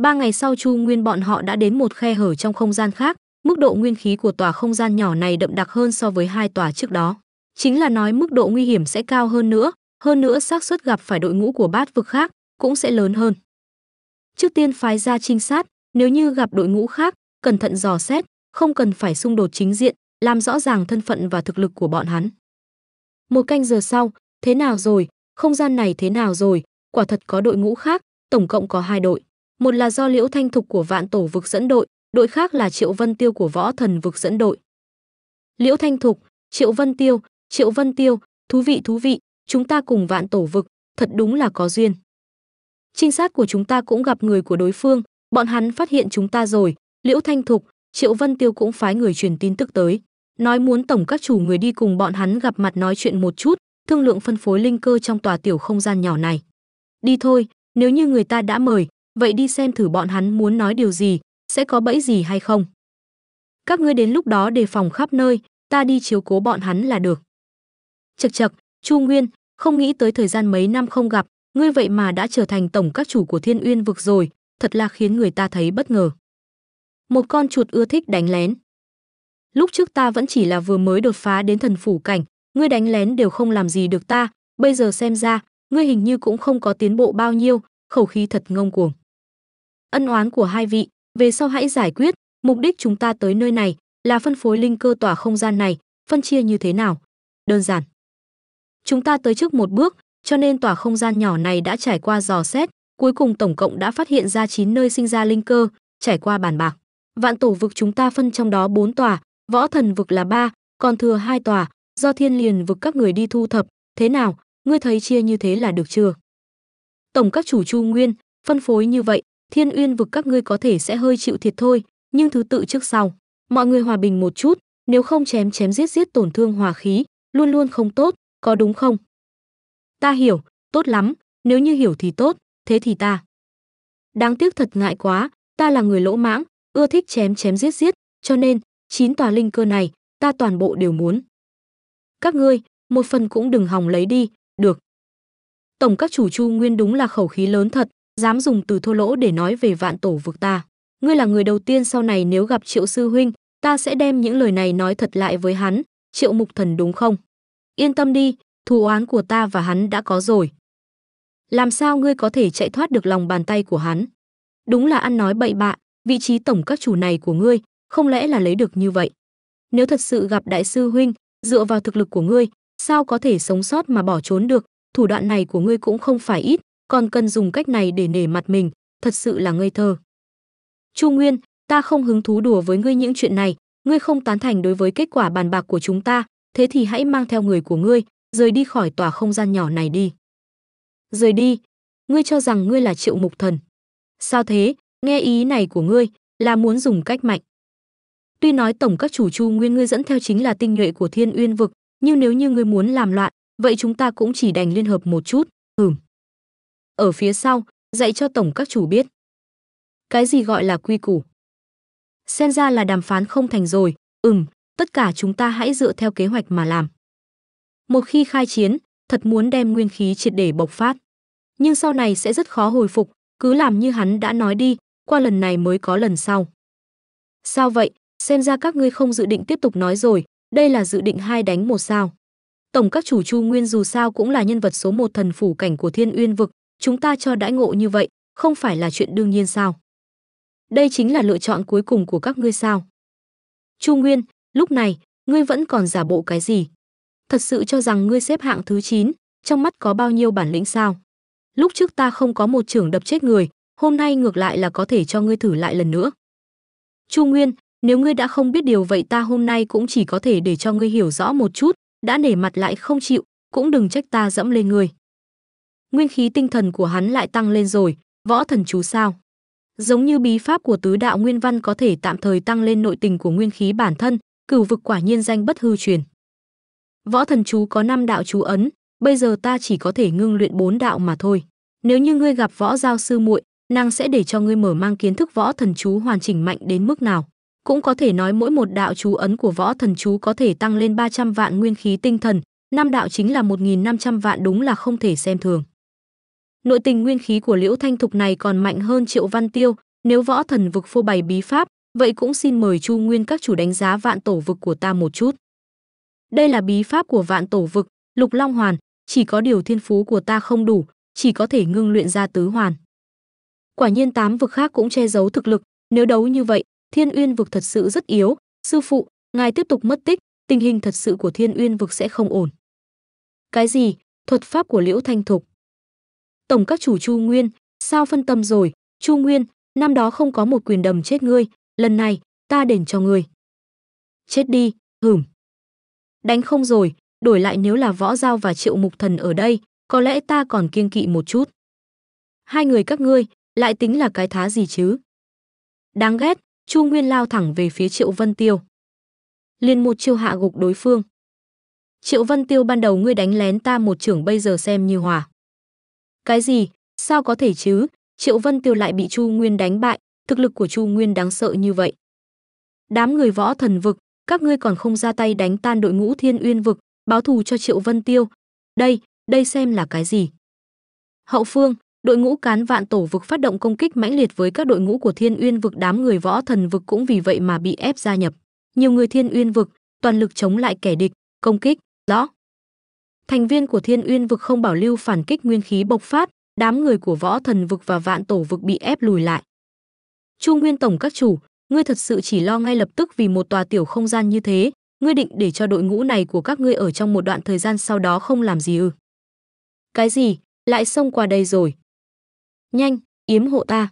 Ba ngày sau Chu Nguyên bọn họ đã đến một khe hở trong không gian khác, mức độ nguyên khí của tòa không gian nhỏ này đậm đặc hơn so với hai tòa trước đó. Chính là nói mức độ nguy hiểm sẽ cao hơn nữa, hơn nữa xác suất gặp phải đội ngũ của bát vực khác cũng sẽ lớn hơn. Trước tiên phái ra trinh sát, nếu như gặp đội ngũ khác, cẩn thận dò xét, không cần phải xung đột chính diện, làm rõ ràng thân phận và thực lực của bọn hắn. Một canh giờ sau, thế nào rồi, không gian này thế nào rồi, quả thật có đội ngũ khác, tổng cộng có hai đội. Một là do Liễu Thanh Thục của Vạn Tổ vực dẫn đội, đội khác là Triệu Vân Tiêu của Võ Thần vực dẫn đội. Liễu Thanh Thục, Triệu Vân Tiêu, Triệu Vân Tiêu, thú vị thú vị, chúng ta cùng Vạn Tổ vực, thật đúng là có duyên. Trinh sát của chúng ta cũng gặp người của đối phương, bọn hắn phát hiện chúng ta rồi, Liễu Thanh Thục, Triệu Vân Tiêu cũng phái người truyền tin tức tới, nói muốn tổng các chủ người đi cùng bọn hắn gặp mặt nói chuyện một chút, thương lượng phân phối linh cơ trong tòa tiểu không gian nhỏ này. Đi thôi, nếu như người ta đã mời, vậy đi xem thử bọn hắn muốn nói điều gì, sẽ có bẫy gì hay không. Các ngươi đến lúc đó đề phòng khắp nơi, ta đi chiếu cố bọn hắn là được. Chật chật, Chu Nguyên, không nghĩ tới thời gian mấy năm không gặp, ngươi vậy mà đã trở thành tổng các chủ của Thiên Uyên vực rồi, thật là khiến người ta thấy bất ngờ. Một con chuột ưa thích đánh lén. Lúc trước ta vẫn chỉ là vừa mới đột phá đến thần phủ cảnh, ngươi đánh lén đều không làm gì được ta, bây giờ xem ra, ngươi hình như cũng không có tiến bộ bao nhiêu, khẩu khí thật ngông cuồng. Ân oán của hai vị, về sau hãy giải quyết, mục đích chúng ta tới nơi này là phân phối linh cơ tỏa không gian này, phân chia như thế nào? Đơn giản. Chúng ta tới trước một bước, cho nên tỏa không gian nhỏ này đã trải qua dò xét, cuối cùng tổng cộng đã phát hiện ra 9 nơi sinh ra linh cơ, trải qua bàn bạc. Vạn tổ vực chúng ta phân trong đó 4 tòa, võ thần vực là 3, còn thừa hai tòa, do thiên liền vực các người đi thu thập, thế nào, ngươi thấy chia như thế là được chưa? Tổng các chủ Chu Nguyên, phân phối như vậy, Thiên Uyên vực các ngươi có thể sẽ hơi chịu thiệt thôi, nhưng thứ tự trước sau, mọi người hòa bình một chút, nếu không chém chém giết giết tổn thương hòa khí, luôn luôn không tốt, có đúng không? Ta hiểu, tốt lắm, nếu như hiểu thì tốt, thế thì ta. Đáng tiếc thật ngại quá, ta là người lỗ mãng, ưa thích chém chém giết giết, cho nên, chín tòa linh cơ này, ta toàn bộ đều muốn. Các ngươi, một phần cũng đừng hòng lấy đi, được. Tổng các chủ Chu Nguyên đúng là khẩu khí lớn thật, dám dùng từ thô lỗ để nói về vạn tổ vực ta. Ngươi là người đầu tiên sau này nếu gặp Triệu sư huynh, ta sẽ đem những lời này nói thật lại với hắn, Triệu Mục Thần đúng không? Yên tâm đi, thù oán của ta và hắn đã có rồi. Làm sao ngươi có thể chạy thoát được lòng bàn tay của hắn? Đúng là ăn nói bậy bạ, vị trí tổng các chủ này của ngươi, không lẽ là lấy được như vậy? Nếu thật sự gặp đại sư huynh, dựa vào thực lực của ngươi, sao có thể sống sót mà bỏ trốn được? Thủ đoạn này của ngươi cũng không phải ít, còn cần dùng cách này để nể mặt mình, thật sự là ngây thơ. Chu Nguyên, ta không hứng thú đùa với ngươi những chuyện này, ngươi không tán thành đối với kết quả bàn bạc của chúng ta, thế thì hãy mang theo người của ngươi, rời đi khỏi tòa không gian nhỏ này đi. Rời đi? Ngươi cho rằng ngươi là Triệu Mục Thần? Sao thế? Nghe ý này của ngươi là muốn dùng cách mạnh. Tuy nói tổng các chủ Chu Nguyên ngươi dẫn theo chính là tinh nhuệ của Thiên Uyên vực, nhưng nếu như ngươi muốn làm loạn, vậy chúng ta cũng chỉ đành liên hợp một chút. Ừm ở phía sau, dạy cho tổng các chủ biết. Cái gì gọi là quy củ? Xem ra là đàm phán không thành rồi, ừm, tất cả chúng ta hãy dựa theo kế hoạch mà làm. Một khi khai chiến, thật muốn đem nguyên khí triệt để bộc phát. Nhưng sau này sẽ rất khó hồi phục, cứ làm như hắn đã nói đi, qua lần này mới có lần sau. Sao vậy, xem ra các ngươi không dự định tiếp tục nói rồi, đây là dự định hai đánh một sao. Tổng các chủ Chu Nguyên dù sao cũng là nhân vật số một thần phủ cảnh của Thiên Uyên vực, chúng ta cho đãi ngộ như vậy, không phải là chuyện đương nhiên sao? Đây chính là lựa chọn cuối cùng của các ngươi sao? Chu Nguyên, lúc này, ngươi vẫn còn giả bộ cái gì? Thật sự cho rằng ngươi xếp hạng thứ 9, trong mắt có bao nhiêu bản lĩnh sao? Lúc trước ta không có một trưởng đập chết người, hôm nay ngược lại là có thể cho ngươi thử lại lần nữa. Chu Nguyên, nếu ngươi đã không biết điều vậy ta hôm nay cũng chỉ có thể để cho ngươi hiểu rõ một chút, đã nể mặt lại không chịu, cũng đừng trách ta dẫm lên người nguyên khí tinh thần của hắn lại tăng lên rồi, võ thần chú sao? Giống như bí pháp của tứ đạo nguyên văn có thể tạm thời tăng lên nội tình của nguyên khí bản thân, cửu vực quả nhiên danh bất hư truyền. Võ thần chú có 5 đạo chú ấn, bây giờ ta chỉ có thể ngưng luyện bốn đạo mà thôi. Nếu như ngươi gặp võ giao sư muội, nàng sẽ để cho ngươi mở mang kiến thức võ thần chú hoàn chỉnh mạnh đến mức nào. Cũng có thể nói mỗi một đạo chú ấn của võ thần chú có thể tăng lên 300 vạn nguyên khí tinh thần, năm đạo chính là 1.500 vạn đúng là không thể xem thường. Nội tình nguyên khí của Liễu Thanh Thục này còn mạnh hơn Triệu Văn Tiêu, nếu võ thần vực phô bày bí pháp, vậy cũng xin mời Chu Nguyên các chủ đánh giá vạn tổ vực của ta một chút. Đây là bí pháp của vạn tổ vực, Lục Long Hoàn, chỉ có điều thiên phú của ta không đủ, chỉ có thể ngưng luyện ra tứ hoàn. Quả nhiên tám vực khác cũng che giấu thực lực, nếu đấu như vậy, Thiên Uyên vực thật sự rất yếu, sư phụ, ngài tiếp tục mất tích, tình hình thật sự của Thiên Uyên vực sẽ không ổn. Cái gì? Thuật pháp của Liễu Thanh Thục. Tổng các chủ Chu Nguyên, sao phân tâm rồi, Chu Nguyên, năm đó không có một quyền đầm chết ngươi, lần này ta đền cho ngươi. Chết đi, hửm. Đánh không rồi, đổi lại nếu là võ giao và triệu mục thần ở đây, có lẽ ta còn kiêng kỵ một chút. Hai người các ngươi, lại tính là cái thá gì chứ? Đáng ghét, Chu Nguyên lao thẳng về phía Triệu Vân Tiêu. Liền một chiêu hạ gục đối phương. Triệu Vân Tiêu ban đầu ngươi đánh lén ta một trưởng bây giờ xem như hòa. Cái gì? Sao có thể chứ? Triệu Vân Tiêu lại bị Chu Nguyên đánh bại, thực lực của Chu Nguyên đáng sợ như vậy. Đám người võ thần vực, các ngươi còn không ra tay đánh tan đội ngũ Thiên Uyên vực, báo thù cho Triệu Vân Tiêu. Đây, đây xem là cái gì? Hậu phương, đội ngũ cán vạn tổ vực phát động công kích mãnh liệt với các đội ngũ của Thiên Uyên vực, đám người võ thần vực cũng vì vậy mà bị ép gia nhập. Nhiều người Thiên Uyên vực toàn lực chống lại kẻ địch, công kích, rõ. Thành viên của Thiên Uyên vực không bảo lưu phản kích nguyên khí bộc phát, đám người của võ thần vực và vạn tổ vực bị ép lùi lại. Chu Nguyên tổng các chủ, ngươi thật sự chỉ lo ngay lập tức vì một tòa tiểu không gian như thế, ngươi định để cho đội ngũ này của các ngươi ở trong một đoạn thời gian sau đó không làm gì ư? Cái gì? Lại xông qua đây rồi. Nhanh, yếm hộ ta.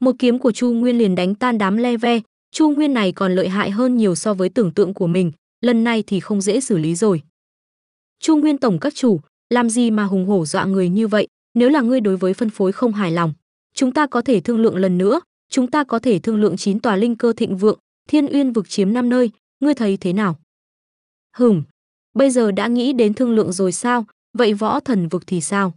Một kiếm của Chu Nguyên liền đánh tan đám le ve, Chu Nguyên này còn lợi hại hơn nhiều so với tưởng tượng của mình, lần này thì không dễ xử lý rồi. Chu Nguyên tổng các chủ, làm gì mà hùng hổ dọa người như vậy, nếu là ngươi đối với phân phối không hài lòng, chúng ta có thể thương lượng lần nữa, chúng ta có thể thương lượng chín tòa linh cơ thịnh vượng, Thiên Uyên vực chiếm năm nơi, ngươi thấy thế nào? Hửm, bây giờ đã nghĩ đến thương lượng rồi sao, vậy võ thần vực thì sao?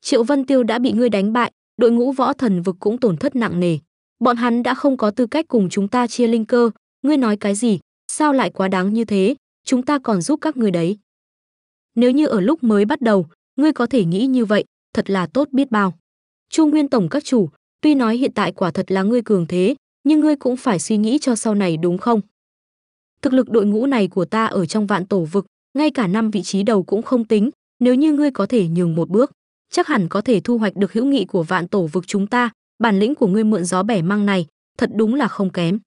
Triệu Vân Tiêu đã bị ngươi đánh bại, đội ngũ võ thần vực cũng tổn thất nặng nề. Bọn hắn đã không có tư cách cùng chúng ta chia linh cơ, ngươi nói cái gì, sao lại quá đáng như thế, chúng ta còn giúp các ngươi đấy. Nếu như ở lúc mới bắt đầu, ngươi có thể nghĩ như vậy, thật là tốt biết bao. Chu Nguyên tổng các chủ, tuy nói hiện tại quả thật là ngươi cường thế, nhưng ngươi cũng phải suy nghĩ cho sau này đúng không? Thực lực đội ngũ này của ta ở trong vạn tổ vực, ngay cả năm vị trí đầu cũng không tính, nếu như ngươi có thể nhường một bước, chắc hẳn có thể thu hoạch được hữu nghị của vạn tổ vực chúng ta, bản lĩnh của ngươi mượn gió bẻ măng này, thật đúng là không kém.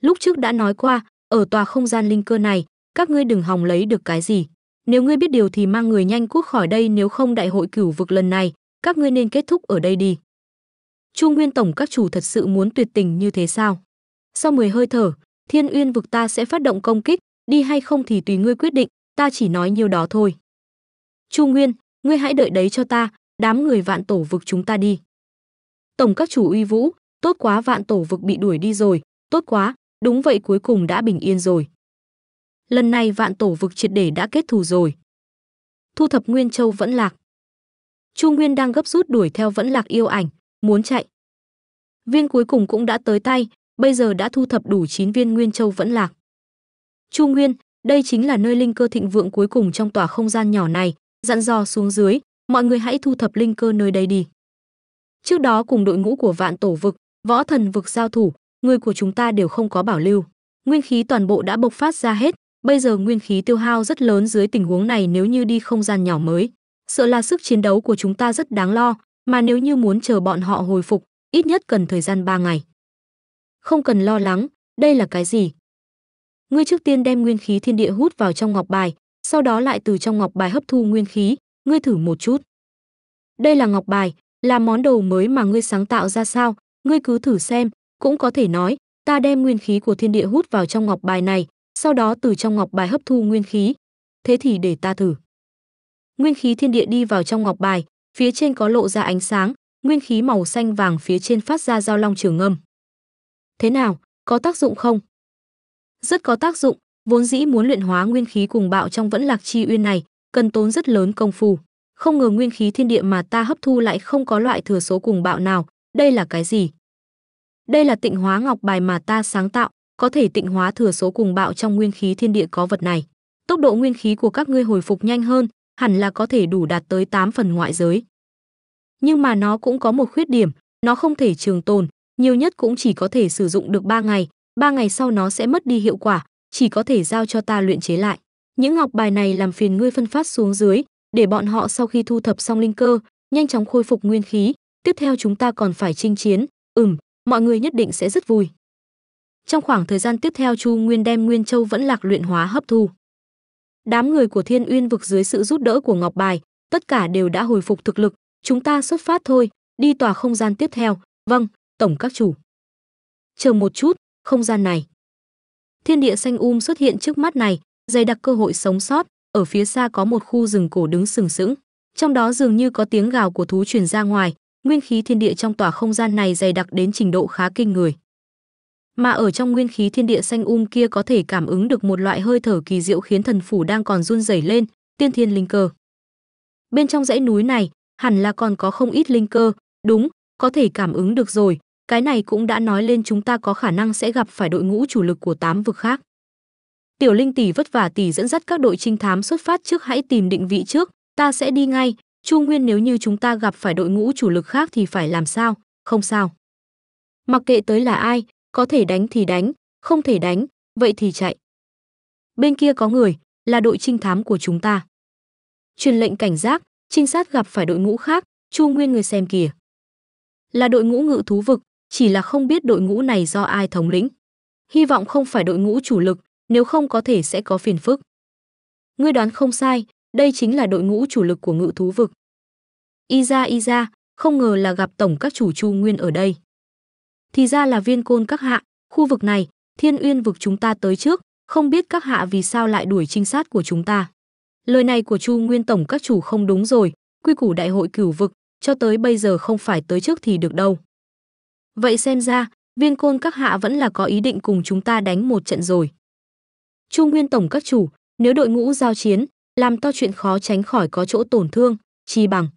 Lúc trước đã nói qua, ở tòa không gian linh cơ này, các ngươi đừng hòng lấy được cái gì. Nếu ngươi biết điều thì mang người nhanh cút khỏi đây nếu không đại hội cửu vực lần này, các ngươi nên kết thúc ở đây đi. Chu Nguyên tổng các chủ thật sự muốn tuyệt tình như thế sao? Sau 10 hơi thở, Thiên Uyên vực ta sẽ phát động công kích, đi hay không thì tùy ngươi quyết định, ta chỉ nói nhiêu đó thôi. Chu Nguyên, ngươi hãy đợi đấy cho ta, đám người vạn tổ vực chúng ta đi. Tổng các chủ uy vũ, tốt quá vạn tổ vực bị đuổi đi rồi, tốt quá, đúng vậy cuối cùng đã bình yên rồi. Lần này vạn tổ vực triệt để đã kết thù rồi. Thu thập Nguyên Châu vẫn lạc. Chu Nguyên đang gấp rút đuổi theo vẫn lạc yêu ảnh, muốn chạy. Viên cuối cùng cũng đã tới tay, bây giờ đã thu thập đủ 9 viên Nguyên Châu vẫn lạc. Chu Nguyên, đây chính là nơi linh cơ thịnh vượng cuối cùng trong tòa không gian nhỏ này, dặn dò xuống dưới, mọi người hãy thu thập linh cơ nơi đây đi. Trước đó cùng đội ngũ của vạn tổ vực, võ thần vực giao thủ, người của chúng ta đều không có bảo lưu. Nguyên khí toàn bộ đã bộc phát ra hết, bây giờ nguyên khí tiêu hao rất lớn dưới tình huống này nếu như đi không gian nhỏ mới. Sợ là sức chiến đấu của chúng ta rất đáng lo, mà nếu như muốn chờ bọn họ hồi phục, ít nhất cần thời gian 3 ngày. Không cần lo lắng, đây là cái gì? Ngươi trước tiên đem nguyên khí thiên địa hút vào trong ngọc bài, sau đó lại từ trong ngọc bài hấp thu nguyên khí, ngươi thử một chút. Đây là ngọc bài, là món đồ mới mà ngươi sáng tạo ra sao, ngươi cứ thử xem, cũng có thể nói, ta đem nguyên khí của thiên địa hút vào trong ngọc bài này, sau đó từ trong ngọc bài hấp thu nguyên khí. Thế thì để ta thử. Nguyên khí thiên địa đi vào trong ngọc bài, phía trên có lộ ra ánh sáng, nguyên khí màu xanh vàng phía trên phát ra giao long trường ngâm. Thế nào, có tác dụng không? Rất có tác dụng, vốn dĩ muốn luyện hóa nguyên khí cùng bạo trong vẫn lạc chi uyên này, cần tốn rất lớn công phu. Không ngờ nguyên khí thiên địa mà ta hấp thu lại không có loại thừa số cùng bạo nào, đây là cái gì? Đây là tịnh hóa ngọc bài mà ta sáng tạo, có thể tịnh hóa thừa số cùng bạo trong nguyên khí thiên địa có vật này. Tốc độ nguyên khí của các ngươi hồi phục nhanh hơn, hẳn là có thể đủ đạt tới 8 phần ngoại giới. Nhưng mà nó cũng có một khuyết điểm, nó không thể trường tồn, nhiều nhất cũng chỉ có thể sử dụng được 3 ngày, 3 ngày sau nó sẽ mất đi hiệu quả, chỉ có thể giao cho ta luyện chế lại. Những ngọc bài này làm phiền ngươi phân phát xuống dưới, để bọn họ sau khi thu thập xong linh cơ, nhanh chóng khôi phục nguyên khí, tiếp theo chúng ta còn phải chinh chiến, ừm, mọi người nhất định sẽ rất vui. Trong khoảng thời gian tiếp theo Chu Nguyên đem Nguyên Châu vẫn lạc luyện hóa hấp thu. Đám người của Thiên Uyên vực dưới sự giúp đỡ của Ngọc Bài, tất cả đều đã hồi phục thực lực, chúng ta xuất phát thôi, đi tòa không gian tiếp theo. Vâng, tổng các chủ. Chờ một chút, không gian này. Thiên địa xanh um xuất hiện trước mắt này, dày đặc cơ hội sống sót, ở phía xa có một khu rừng cổ đứng sừng sững. Trong đó dường như có tiếng gào của thú truyền ra ngoài, nguyên khí thiên địa trong tòa không gian này dày đặc đến trình độ khá kinh người. Mà ở trong nguyên khí thiên địa xanh um kia có thể cảm ứng được một loại hơi thở kỳ diệu khiến thần phủ đang còn run rẩy lên, tiên thiên linh cơ. Bên trong dãy núi này, hẳn là còn có không ít linh cơ, đúng, có thể cảm ứng được rồi, cái này cũng đã nói lên chúng ta có khả năng sẽ gặp phải đội ngũ chủ lực của tám vực khác. Tiểu Linh tỷ vất vả tỷ dẫn dắt các đội trinh thám xuất phát trước hãy tìm định vị trước, ta sẽ đi ngay, Chu Nguyên nếu như chúng ta gặp phải đội ngũ chủ lực khác thì phải làm sao? Không sao. Mặc kệ tới là ai, có thể đánh thì đánh, không thể đánh, vậy thì chạy. Bên kia có người, là đội trinh thám của chúng ta. Truyền lệnh cảnh giác, trinh sát gặp phải đội ngũ khác, Chu Nguyên người xem kìa. Là đội ngũ ngự thú vực, chỉ là không biết đội ngũ này do ai thống lĩnh. Hy vọng không phải đội ngũ chủ lực, nếu không có thể sẽ có phiền phức. Ngươi đoán không sai, đây chính là đội ngũ chủ lực của ngự thú vực. Y ra y ra, không ngờ là gặp tổng các chủ Chu Nguyên ở đây. Thì ra là viên côn các hạ, khu vực này, thiên uyên vực chúng ta tới trước, không biết các hạ vì sao lại đuổi trinh sát của chúng ta. Lời này của Chu Nguyên tổng các chủ không đúng rồi, quy củ đại hội cửu vực, cho tới bây giờ không phải tới trước thì được đâu. Vậy xem ra, viên côn các hạ vẫn là có ý định cùng chúng ta đánh một trận rồi. Chu Nguyên tổng các chủ, nếu đội ngũ giao chiến, làm to chuyện khó tránh khỏi có chỗ tổn thương, chi bằng.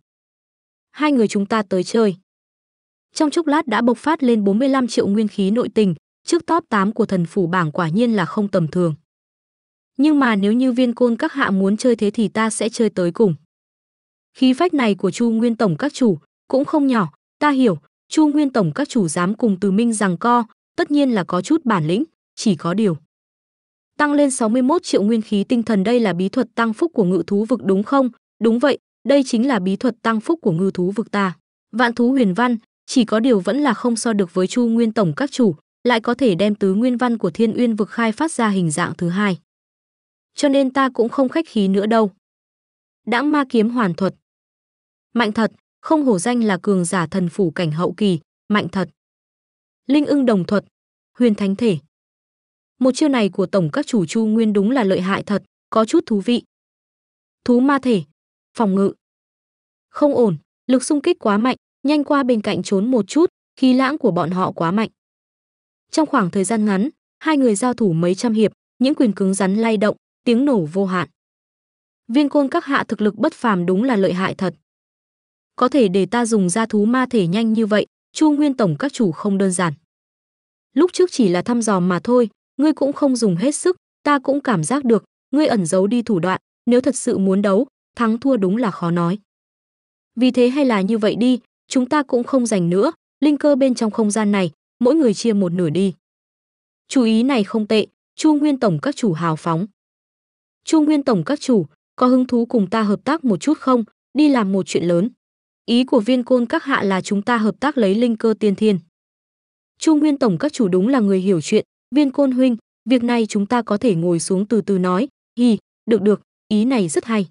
Hai người chúng ta tới chơi. Trong chốc lát đã bộc phát lên 45 triệu nguyên khí nội tình, trước top 8 của thần phủ bảng quả nhiên là không tầm thường. Nhưng mà nếu như viên côn các hạ muốn chơi thế thì ta sẽ chơi tới cùng. Khí phách này của Chu Nguyên Tổng các chủ cũng không nhỏ, ta hiểu, Chu Nguyên Tổng các chủ dám cùng Từ Minh rằng co, tất nhiên là có chút bản lĩnh, chỉ có điều. Tăng lên 61 triệu nguyên khí tinh thần đây là bí thuật tăng phúc của ngự thú vực đúng không? Đúng vậy, đây chính là bí thuật tăng phúc của ngư thú vực ta. Vạn thú huyền văn, chỉ có điều vẫn là không so được với Chu Nguyên tổng các chủ, lại có thể đem tứ nguyên văn của Thiên Uyên vực khai phát ra hình dạng thứ hai. Cho nên ta cũng không khách khí nữa đâu. Đãng ma kiếm hoàn thuật. Mạnh thật, không hổ danh là cường giả thần phủ cảnh hậu kỳ, mạnh thật. Linh ưng đồng thuật, huyền thánh thể. Một chiêu này của tổng các chủ Chu Nguyên đúng là lợi hại thật, có chút thú vị. Thú ma thể, phòng ngự. Không ổn, lực xung kích quá mạnh, nhanh qua bên cạnh trốn một chút, khí lãng của bọn họ quá mạnh. Trong khoảng thời gian ngắn, hai người giao thủ mấy trăm hiệp, những quyền cứng rắn lay động, tiếng nổ vô hạn. Viên côn các hạ thực lực bất phàm đúng là lợi hại thật. Có thể để ta dùng ra thú ma thể nhanh như vậy, Chu Nguyên tổng các chủ không đơn giản. Lúc trước chỉ là thăm dò mà thôi, ngươi cũng không dùng hết sức, ta cũng cảm giác được, ngươi ẩn giấu đi thủ đoạn, nếu thật sự muốn đấu, thắng thua đúng là khó nói. Vì thế hay là như vậy đi, chúng ta cũng không giành nữa, linh cơ bên trong không gian này, mỗi người chia một nửa đi. Chú ý này không tệ, Chu Nguyên tổng các chủ hào phóng. Chu Nguyên tổng các chủ, có hứng thú cùng ta hợp tác một chút không, đi làm một chuyện lớn. Ý của viên côn các hạ là chúng ta hợp tác lấy linh cơ tiên thiên. Chu Nguyên tổng các chủ đúng là người hiểu chuyện, viên côn huynh, việc này chúng ta có thể ngồi xuống từ từ nói, hì, được được, ý này rất hay.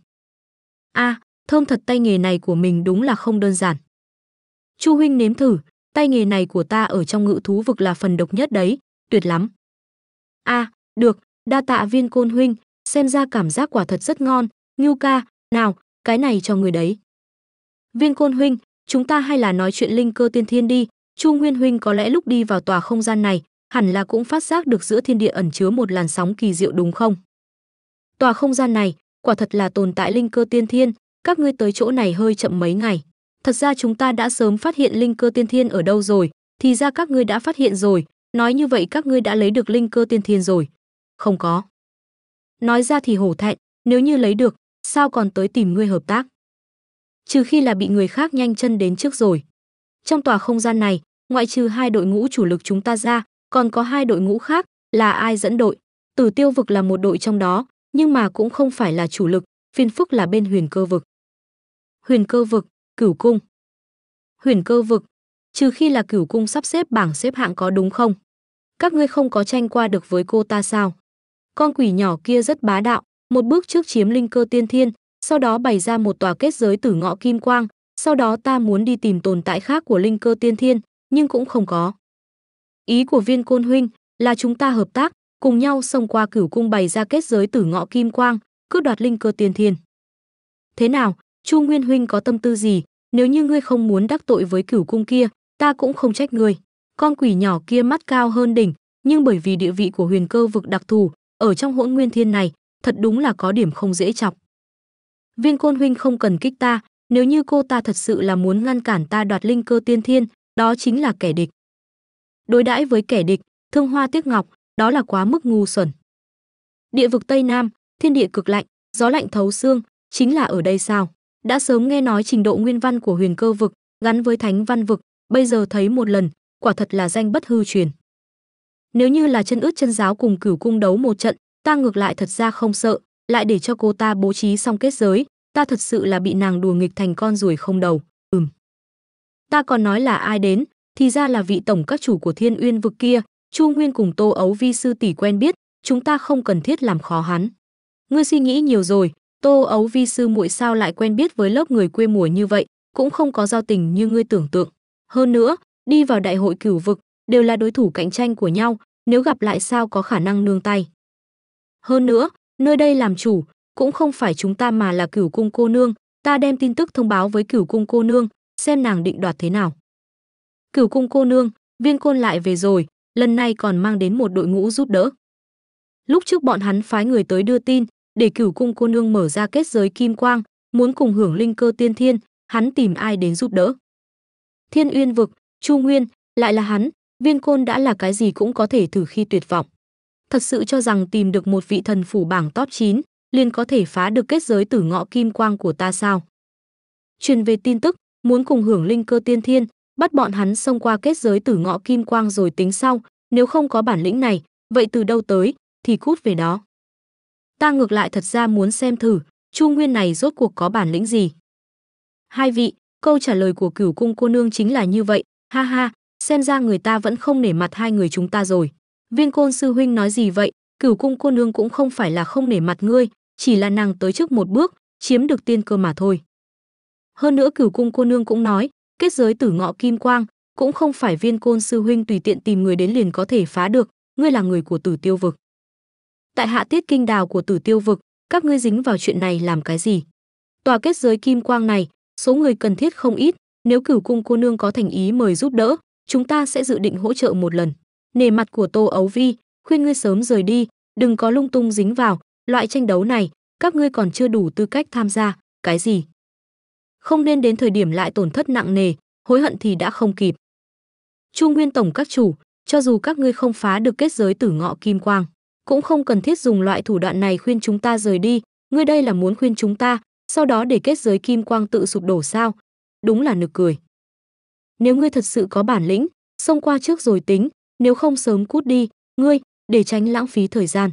A, à, thơm thật tay nghề này của mình đúng là không đơn giản. Chu huynh nếm thử, tay nghề này của ta ở trong ngự thú vực là phần độc nhất đấy, tuyệt lắm. A, à, được, đa tạ viên côn huynh, xem ra cảm giác quả thật rất ngon, Ngưu ca, nào, cái này cho người đấy. Viên côn huynh, chúng ta hay là nói chuyện linh cơ tiên thiên đi, Chu Nguyên huynh có lẽ lúc đi vào tòa không gian này, hẳn là cũng phát giác được giữa thiên địa ẩn chứa một làn sóng kỳ diệu đúng không? Tòa không gian này, quả thật là tồn tại linh cơ tiên thiên, các ngươi tới chỗ này hơi chậm mấy ngày. Thật ra chúng ta đã sớm phát hiện linh cơ tiên thiên ở đâu rồi, thì ra các ngươi đã phát hiện rồi, nói như vậy các ngươi đã lấy được linh cơ tiên thiên rồi. Không có. Nói ra thì hổ thẹn, nếu như lấy được, sao còn tới tìm ngươi hợp tác? Trừ khi là bị người khác nhanh chân đến trước rồi. Trong tòa không gian này, ngoại trừ hai đội ngũ chủ lực chúng ta ra, còn có hai đội ngũ khác, là ai dẫn đội? Tử Tiêu vực là một đội trong đó, nhưng mà cũng không phải là chủ lực, phiền phức là bên Huyền Cơ vực. Huyền Cơ vực, Cửu cung. Huyền Cơ vực, trừ khi là Cửu cung sắp xếp bảng xếp hạng có đúng không? Các ngươi không có tranh qua được với cô ta sao? Con quỷ nhỏ kia rất bá đạo, một bước trước chiếm linh cơ tiên thiên, sau đó bày ra một tòa kết giới tử ngọ kim quang, sau đó ta muốn đi tìm tồn tại khác của linh cơ tiên thiên, nhưng cũng không có. Ý của viên côn huynh là chúng ta hợp tác, cùng nhau xông qua cửu cung bày ra kết giới tử ngọ kim quang, cướp đoạt linh cơ tiên thiên. Thế nào, Chu Nguyên huynh có tâm tư gì, nếu như ngươi không muốn đắc tội với cửu cung kia, ta cũng không trách ngươi. Con quỷ nhỏ kia mắt cao hơn đỉnh, nhưng bởi vì địa vị của huyền cơ vực đặc thù, ở trong hỗn nguyên thiên này, thật đúng là có điểm không dễ chọc. Viên Côn huynh không cần kích ta, nếu như cô ta thật sự là muốn ngăn cản ta đoạt linh cơ tiên thiên, đó chính là kẻ địch. Đối đãi với kẻ địch, thương hoa tiếc ngọc, đó là quá mức ngu xuẩn. Địa vực Tây Nam, thiên địa cực lạnh, gió lạnh thấu xương, chính là ở đây sao? Đã sớm nghe nói trình độ nguyên văn của huyền cơ vực gắn với thánh văn vực, bây giờ thấy một lần, quả thật là danh bất hư truyền. Nếu như là chân ướt chân giáo cùng cửu cung đấu một trận, ta ngược lại thật ra không sợ, lại để cho cô ta bố trí xong kết giới, ta thật sự là bị nàng đùa nghịch thành con ruồi không đầu. Ừm. Ta còn nói là ai đến, thì ra là vị tổng các chủ của Thiên Uyên vực kia, Chu Nguyên cùng Tô Ấu Vi sư tỷ quen biết, chúng ta không cần thiết làm khó hắn. Ngươi suy nghĩ nhiều rồi, Tô Ấu Vi sư muội sao lại quen biết với lớp người quê mùa như vậy, cũng không có giao tình như ngươi tưởng tượng. Hơn nữa, đi vào đại hội cửu vực, đều là đối thủ cạnh tranh của nhau, nếu gặp lại sao có khả năng nương tay. Hơn nữa, nơi đây làm chủ, cũng không phải chúng ta mà là cửu cung cô nương, ta đem tin tức thông báo với cửu cung cô nương, xem nàng định đoạt thế nào. Cửu cung cô nương, viên côn lại về rồi, lần này còn mang đến một đội ngũ giúp đỡ. Lúc trước bọn hắn phái người tới đưa tin, để cửu cung cô nương mở ra kết giới kim quang, muốn cùng hưởng linh cơ tiên thiên, hắn tìm ai đến giúp đỡ. Thiên Uyên vực, Chu Nguyên, lại là hắn, viên côn đã là cái gì cũng có thể thử khi tuyệt vọng. Thật sự cho rằng tìm được một vị thần phủ bảng top 9, liền có thể phá được kết giới tử ngọ kim quang của ta sao? Truyền về tin tức, muốn cùng hưởng linh cơ tiên thiên, bắt bọn hắn xông qua kết giới tử ngọ kim quang rồi tính sau, nếu không có bản lĩnh này, vậy từ đâu tới, thì cút về đó. Ta ngược lại thật ra muốn xem thử, Chu Nguyên này rốt cuộc có bản lĩnh gì. Hai vị, câu trả lời của cửu cung cô nương chính là như vậy, ha ha, xem ra người ta vẫn không nể mặt hai người chúng ta rồi. Viên côn sư huynh nói gì vậy, cửu cung cô nương cũng không phải là không nể mặt ngươi, chỉ là nàng tới trước một bước, chiếm được tiên cơ mà thôi. Hơn nữa cửu cung cô nương cũng nói, kết giới tử ngọ kim quang, cũng không phải viên côn sư huynh tùy tiện tìm người đến liền có thể phá được, ngươi là người của tử tiêu vực. Tại hạ tiết kinh đào của tử tiêu vực, các ngươi dính vào chuyện này làm cái gì? Tòa kết giới kim quang này, số người cần thiết không ít, nếu cửu cung cô nương có thành ý mời giúp đỡ, chúng ta sẽ dự định hỗ trợ một lần. Nề mặt của Tô Ấu Vi, khuyên ngươi sớm rời đi, đừng có lung tung dính vào, loại tranh đấu này, các ngươi còn chưa đủ tư cách tham gia, cái gì? Không nên đến thời điểm lại tổn thất nặng nề, hối hận thì đã không kịp. Chu Nguyên tổng các chủ, cho dù các ngươi không phá được kết giới tử ngọ kim quang, cũng không cần thiết dùng loại thủ đoạn này khuyên chúng ta rời đi, ngươi đây là muốn khuyên chúng ta, sau đó để kết giới kim quang tự sụp đổ sao? Đúng là nực cười. Nếu ngươi thật sự có bản lĩnh, xông qua trước rồi tính, nếu không sớm cút đi, ngươi, để tránh lãng phí thời gian.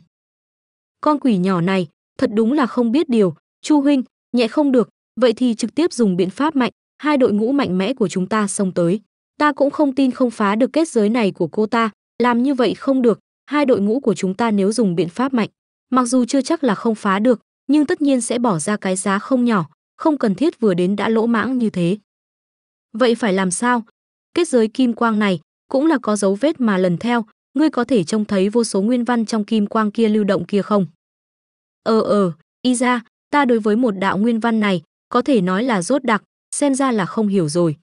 Con quỷ nhỏ này, thật đúng là không biết điều, Chu huynh, nhẹ không được, vậy thì trực tiếp dùng biện pháp mạnh, hai đội ngũ mạnh mẽ của chúng ta xông tới. Ta cũng không tin không phá được kết giới này của cô ta, làm như vậy không được, hai đội ngũ của chúng ta nếu dùng biện pháp mạnh, mặc dù chưa chắc là không phá được, nhưng tất nhiên sẽ bỏ ra cái giá không nhỏ, không cần thiết vừa đến đã lỗ mãng như thế. Vậy phải làm sao? Kết giới kim quang này cũng là có dấu vết mà lần theo, ngươi có thể trông thấy vô số nguyên văn trong kim quang kia lưu động kia không? Ờ ờ, y ra, ta đối với một đạo nguyên văn này, có thể nói là rốt đặc, xem ra là không hiểu rồi.